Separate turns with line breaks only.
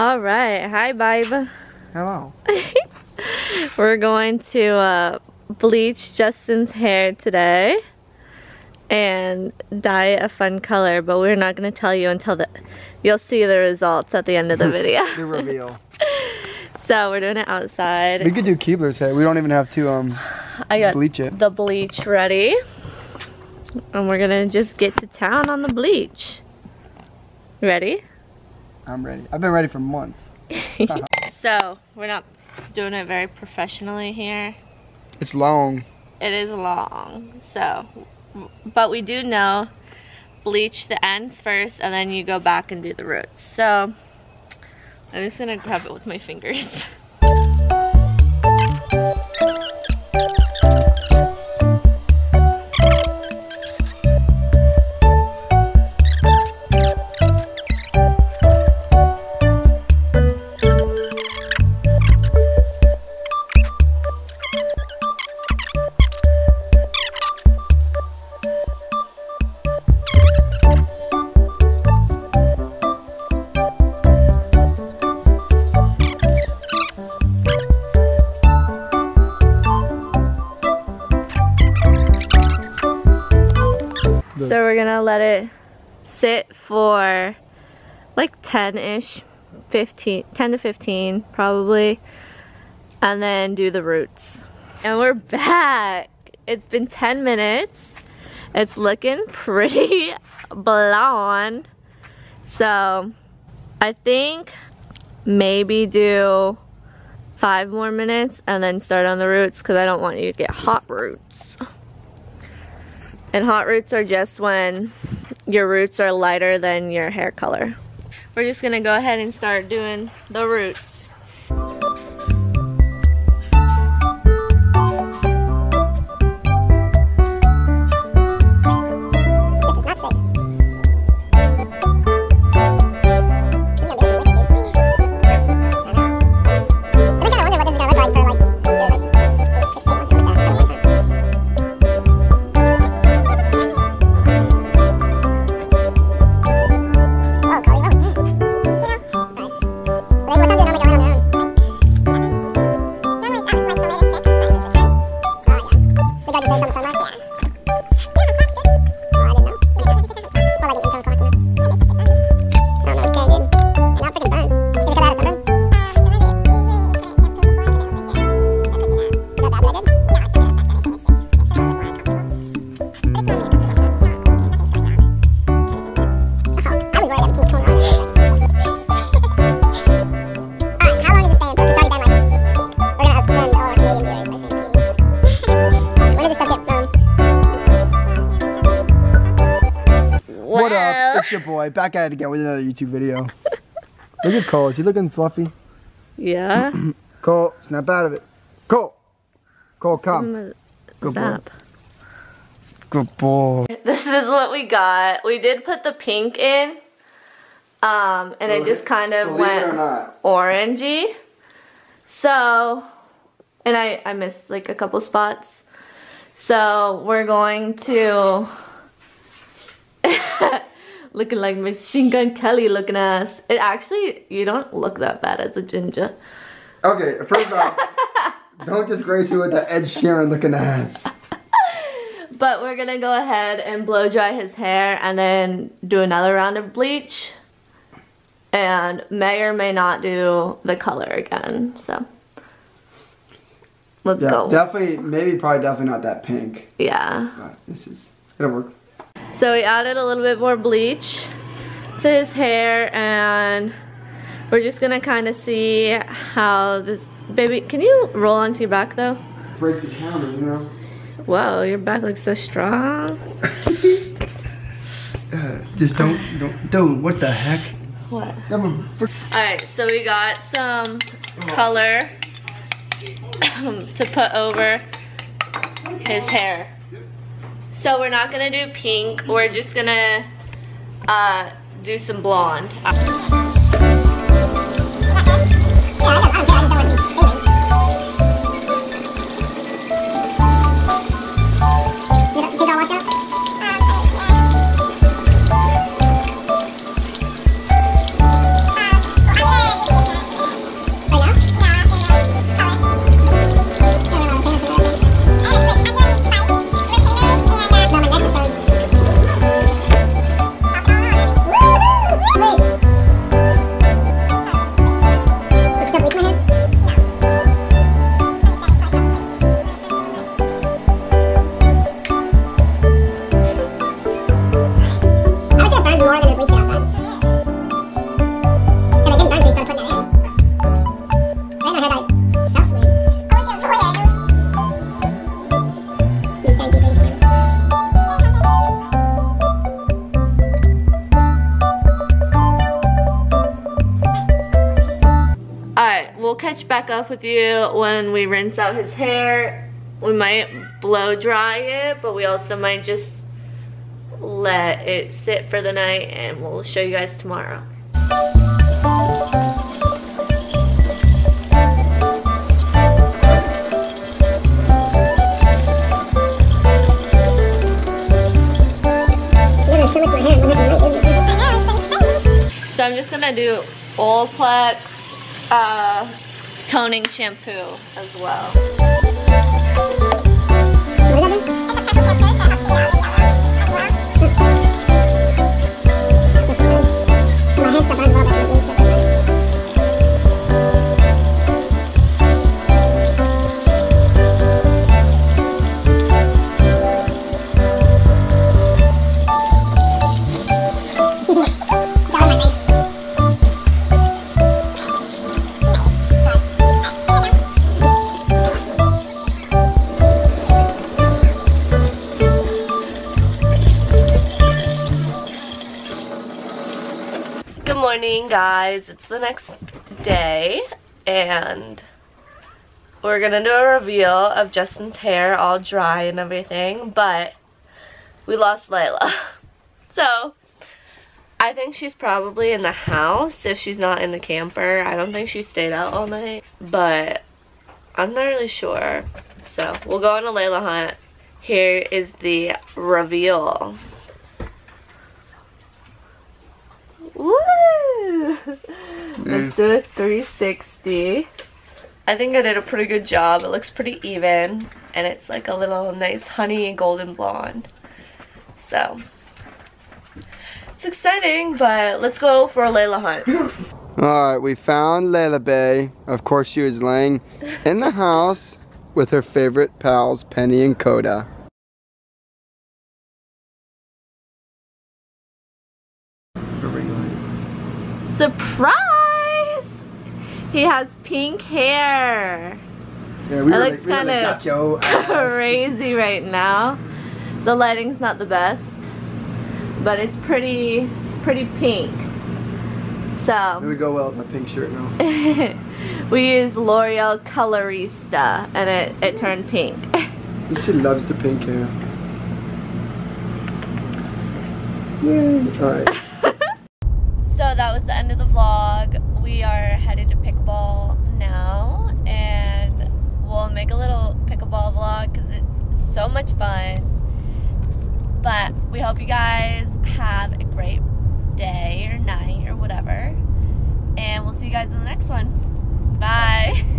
All right. Hi, Bibe.
Hello.
We're going to uh, bleach Justin's hair today and dye it a fun color, but we're not going to tell you until the you'll see the results at the end of the video.
the reveal.
so we're doing it outside.
We could do Keebler's hair. We don't even have to um
I got
bleach it.
the bleach ready. And we're gonna just get to town on the bleach. Ready?
I'm ready. I've been ready for months.
So, we're not doing it very professionally here.
It's long.
It is long, so, but we do know bleach the ends first and then you go back and do the roots. So, I'm just gonna grab it with my fingers. let it sit for like 10-ish, 15, 10 to 15 probably, and then do the roots. And we're back. It's been 10 minutes. It's looking pretty blonde. So I think maybe do five more minutes and then start on the roots because I don't want you to get hot roots. And hot roots are just when your roots are lighter than your hair color. We're just gonna go ahead and start doing the roots.
What up? It's your boy. Back at it again with another YouTube video. Look at Cole. Is he looking fluffy?
Yeah.
Cole, snap out of it. Cole. Cole, come. Good boy.
Stop.
Good boy.
This is what we got. We did put the pink in. Um, and it just kind of
Believe it or
went orangey. So, and I, I missed like a couple spots. So we're going to, looking like Machine Gun Kelly looking ass. It actually, you don't look that bad as a ginger.
Okay, first off, don't disgrace me with the Ed Sheeran looking ass.
But we're gonna go ahead and blow dry his hair and then do another round of bleach. And may or may not do the color again, so. Let's
Yeah,
go.
definitely, maybe, probably, definitely not that pink.
yeah.
But this is, it'll work.
So we added a little bit more bleach to his hair and we're just gonna kind of see how this, baby, can you roll onto your back though?
Break the counter, you know?
Whoa, your back looks so strong.
Uh, just don't, don't, dude, what the heck?
What?
Fr-
Alright, so we got some color to put over his hair. So we're not gonna do pink, we're just gonna uh, do some blonde. We'll catch back up with you when we rinse out his hair. We might blow dry it, but we also might just let it sit for the night and we'll show you guys tomorrow. So I'm just gonna do Olaplex uh, toning shampoo as well. Morning guys, it's the next day and we're gonna do a reveal of Justin's hair all dry and everything but we lost Layla so I think she's probably in the house. If she's not in the camper I don't think she stayed out all night but I'm not really sure. So we'll go on a Layla hunt. Here is the reveal Let's mm. do a 360. I think I did a pretty good job. It looks pretty even. And it's like a little nice honey golden blonde. So, it's exciting, but let's go for a Layla hunt.
Alright, we found Layla Bay. Of course, she was laying in the house with her favorite pals, Penny and Coda.
Surprise! He has pink hair.
Yeah, we
It looks kinda
got your ass.
Crazy right now. The lighting's not the best, but it's pretty, pretty pink. So,
we go well with my pink shirt now.
we use L'Oreal Colorista and it, it turned pink.
She loves the pink hair. Yay! Alright.
so that was the end of the vlog. We are headed to pickleball now and we'll make a little pickleball vlog because it's so much fun. But we hope you guys have a great day or night or whatever. And we'll see you guys in the next one. Bye.